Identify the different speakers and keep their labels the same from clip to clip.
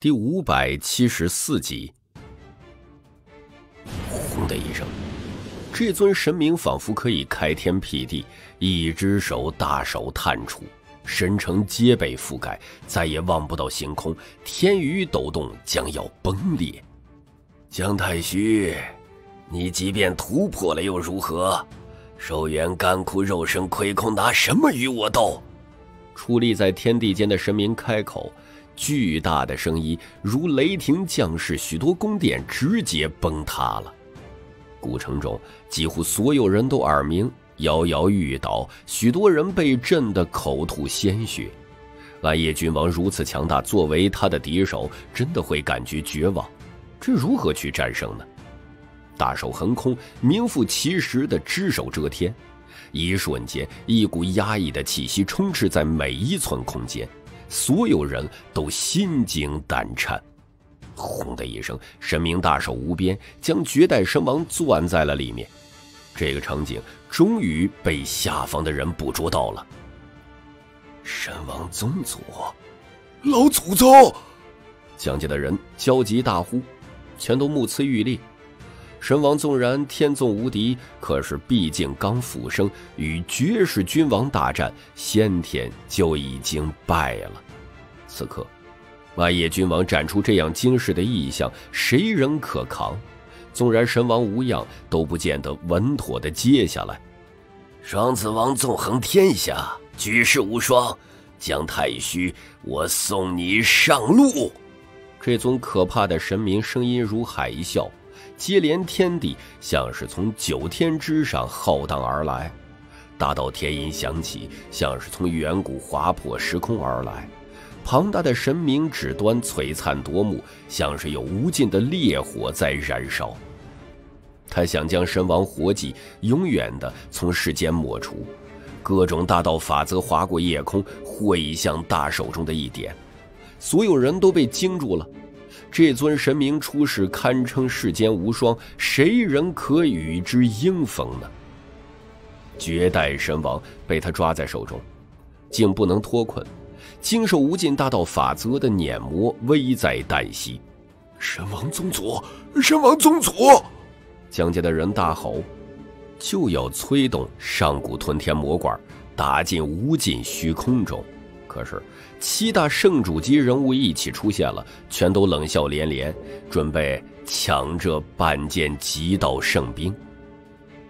Speaker 1: 第五百七十四集，轰的一声，这尊神明仿佛可以开天辟地，一只手大手探出，神城皆被覆盖，再也望不到星空，天宇抖动，将要崩裂。
Speaker 2: 姜太虚，你即便突破了又如何？寿元干枯肉身亏空，拿什么与我斗？
Speaker 1: 矗立在天地间的神明开口。巨大的声音如雷霆降世，许多宫殿直接崩塌了。古城中几乎所有人都耳鸣，摇摇欲倒，许多人被震得口吐鲜血。暗夜君王如此强大，作为他的敌手，真的会感觉绝望。这如何去战胜呢？大手横空，名副其实的只手遮天。一瞬间，一股压抑的气息充斥在每一寸空间。所有人都心惊胆颤，轰的一声，神明大手无边，将绝代神王攥在了里面。这个场景终于被下方的人捕捉到了。
Speaker 2: 神王宗祖，老祖宗！
Speaker 1: 江家的人焦急大呼，全都目眦欲裂。神王纵然天纵无敌，可是毕竟刚复生，与绝世君王大战，先天就已经败了。此刻，万叶君王展出这样惊世的异象，谁人可扛？纵然神王无恙，都不见得稳妥的接下来。
Speaker 2: 双子王纵横天下，举世无双。姜太虚，我送你上路。
Speaker 1: 这尊可怕的神明声音如海啸。接连天地像是从九天之上浩荡而来，大道天音响起，像是从远古划破时空而来。庞大的神明指端璀璨夺目，像是有无尽的烈火在燃烧。他想将神王活祭永远的从世间抹除，各种大道法则划过夜空，汇向大手中的一点。所有人都被惊住了。这尊神明出世，堪称世间无双，谁人可与之应逢呢？绝代神王被他抓在手中，竟不能脱困，经受无尽大道法则的碾磨，危在旦夕。
Speaker 2: 神王宗祖，神王宗祖！
Speaker 1: 江家的人大吼，就要催动上古吞天魔罐，打进无尽虚空中。可是，七大圣主级人物一起出现了，全都冷笑连连，准备抢这半件极道圣兵。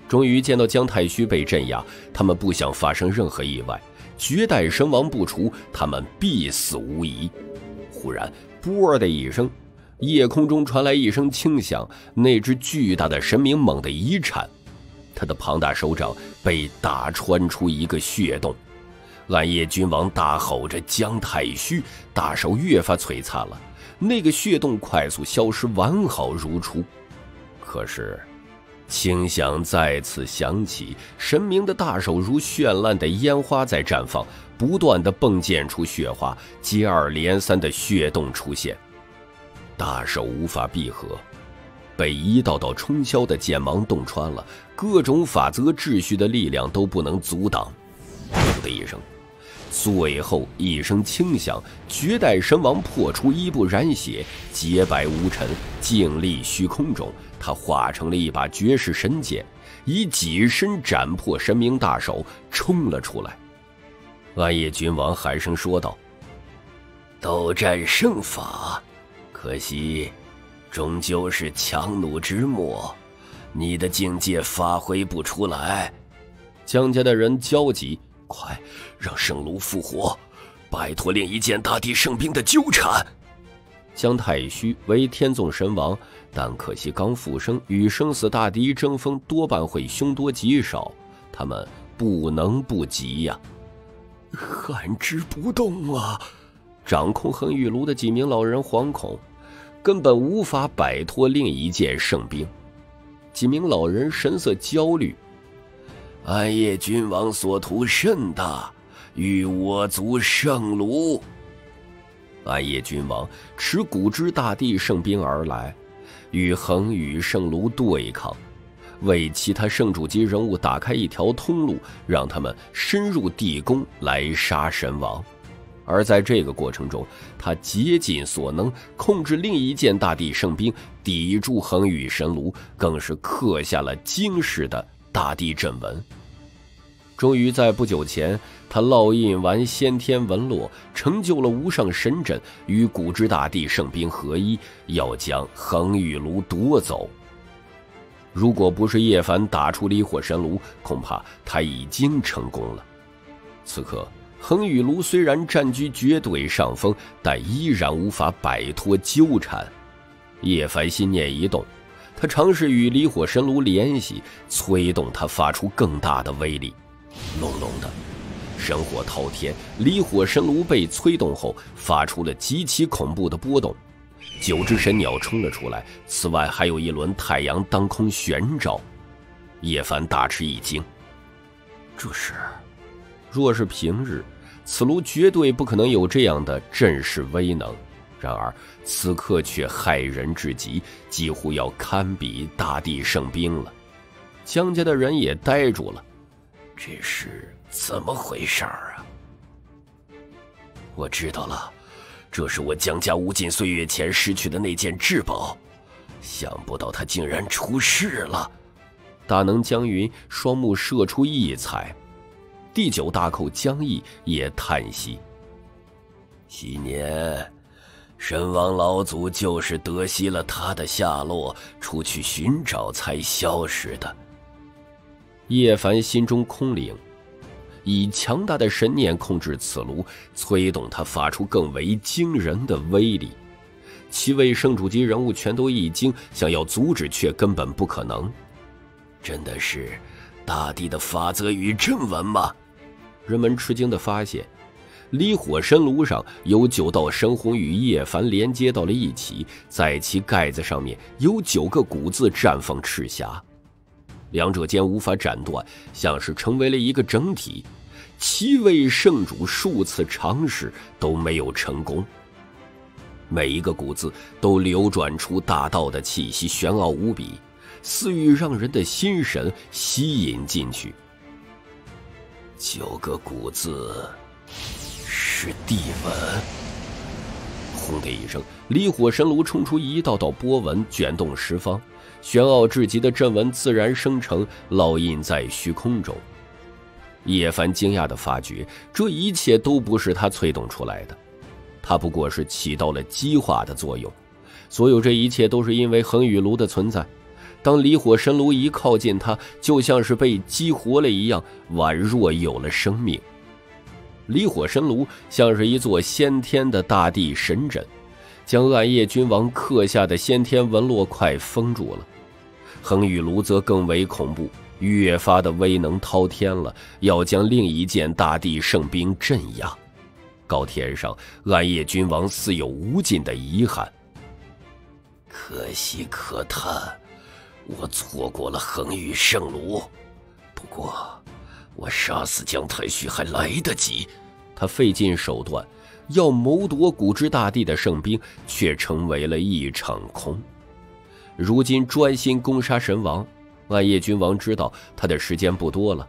Speaker 1: 终于见到姜太虚被镇压，他们不想发生任何意外，绝代神王不除，他们必死无疑。忽然，啵的一声，夜空中传来一声轻响，那只巨大的神明猛地一颤，他的庞大手掌被打穿出一个血洞。暗夜君王大吼着：“姜太虚！”大手越发璀璨了，那个血洞快速消失，完好如初。可是，轻响再次响起，神明的大手如绚烂的烟花在绽放，不断的迸溅出血花，接二连三的血洞出现，大手无法闭合，被一道道冲霄的剑芒洞穿了，各种法则秩序的力量都不能阻挡。噗的一声。最后一声轻响，绝代神王破出衣布染血，洁白无尘，静立虚空中。他化成了一把绝世神剑，以己身斩破神明大手，冲了出来。暗夜君王喊声说道：“
Speaker 2: 斗战胜法，可惜，终究是强弩之末，你的境界发挥不出来。”
Speaker 1: 江家的人焦急。
Speaker 2: 快，让圣炉复活，摆脱另一件大地圣兵的纠缠。
Speaker 1: 姜太虚为天纵神王，但可惜刚复生，与生死大敌争锋，多半会凶多吉少。他们不能不急呀！
Speaker 2: 按之不动啊！
Speaker 1: 掌控恒玉炉的几名老人惶恐，根本无法摆脱另一件圣兵。几名老人神色焦虑。
Speaker 2: 暗夜君王所图甚大，欲我族圣炉。
Speaker 1: 暗夜君王持古之大地圣兵而来，与恒宇圣炉对抗，为其他圣主级人物打开一条通路，让他们深入地宫来杀神王。而在这个过程中，他竭尽所能控制另一件大地圣兵，抵住恒宇神炉，更是刻下了惊世的大地阵纹。终于在不久前，他烙印完先天纹络，成就了无上神阵，与古之大地圣兵合一，要将恒宇炉夺走。如果不是叶凡打出离火神炉，恐怕他已经成功了。此刻。恒宇炉虽然占据绝对上风，但依然无法摆脱纠缠。叶凡心念一动，他尝试与离火神炉联系，催动它发出更大的威力。隆隆的，神火滔天，离火神炉被催动后，发出了极其恐怖的波动。九只神鸟冲了出来，此外还有一轮太阳当空悬照。叶凡大吃一惊，这是。若是平日，此炉绝对不可能有这样的阵势威能。然而此刻却骇人至极，几乎要堪比大地圣兵了。江家的人也呆住了，
Speaker 2: 这是怎么回事儿啊？我知道了，这是我江家无尽岁月前失去的那件至宝，想不到他竟然出事了。
Speaker 1: 大能江云双目射出异彩。第九大寇江毅也叹息：“
Speaker 2: 昔年，神王老祖就是得悉了他的下落，出去寻找才消失的。”
Speaker 1: 叶凡心中空灵，以强大的神念控制此炉，催动它发出更为惊人的威力。七位圣主级人物全都一惊，想要阻止却根本不可能。
Speaker 2: 真的是大地的法则与正文吗？
Speaker 1: 人们吃惊地发现，离火神炉上有九道神虹与叶凡连接到了一起，在其盖子上面有九个古字绽放赤霞，两者间无法斩断，像是成为了一个整体。七位圣主数次尝试都没有成功，每一个古字都流转出大道的气息，玄奥无比，似欲让人的心神吸引进去。
Speaker 2: 九个古字，是地文。
Speaker 1: 轰的一声，离火神炉冲出一道道波纹，卷动十方，玄奥至极的阵纹自然生成，烙印在虚空中。叶凡惊讶的发觉，这一切都不是他催动出来的，他不过是起到了激化的作用。所有这一切都是因为恒宇炉的存在。当离火神炉一靠近他，就像是被激活了一样，宛若有了生命。离火神炉像是一座先天的大地神阵，将暗夜君王刻下的先天纹络块封住了。恒宇炉则更为恐怖，越发的威能滔天了，要将另一件大地圣兵镇压。高天上，暗夜君王似有无尽的遗憾。
Speaker 2: 可惜可叹。我错过了恒宇圣炉，不过我杀死姜太虚还来得及。
Speaker 1: 他费尽手段要谋夺古之大帝的圣兵，却成为了一场空。如今专心攻杀神王，暗夜君王知道他的时间不多了。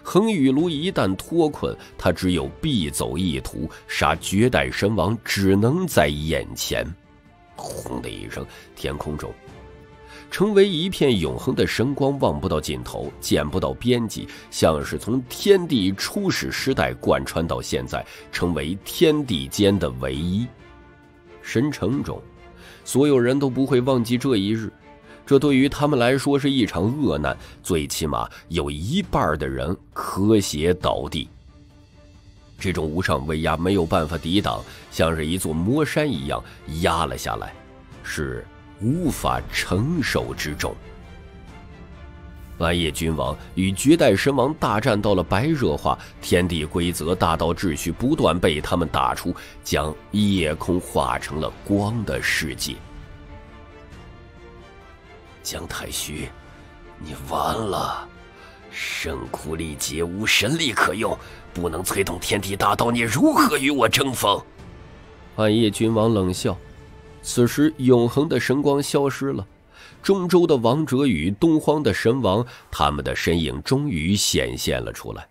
Speaker 1: 恒宇炉一旦脱困，他只有必走一途，杀绝代神王只能在眼前。轰的一声，天空中。成为一片永恒的神光，望不到尽头，见不到边际，像是从天地初始时代贯穿到现在，成为天地间的唯一。神城中，所有人都不会忘记这一日，这对于他们来说是一场恶难，最起码有一半的人咳血倒地。这种无上威压没有办法抵挡，像是一座魔山一样压了下来，是。无法承受之重。暗夜君王与绝代神王大战到了白热化，天地规则、大道秩序不断被他们打出，将夜空化成了光的世界。
Speaker 2: 姜太虚，你完了！圣枯力竭，无神力可用，不能催动天地大道，你如何与我争锋？
Speaker 1: 暗夜君王冷笑。此时，永恒的神光消失了，中州的王者与东荒的神王，他们的身影终于显现了出来。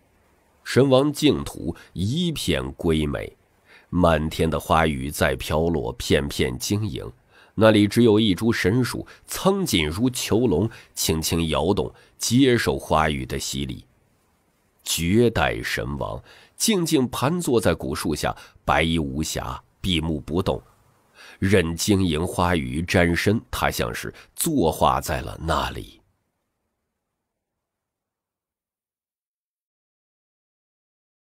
Speaker 1: 神王净土一片瑰美，漫天的花雨在飘落，片片晶莹。那里只有一株神树，苍劲如囚笼，轻轻摇动，接受花雨的洗礼。绝代神王静静盘坐在古树下，白衣无瑕，闭目不动，任晶莹花雨沾身，他像是坐化在了那里。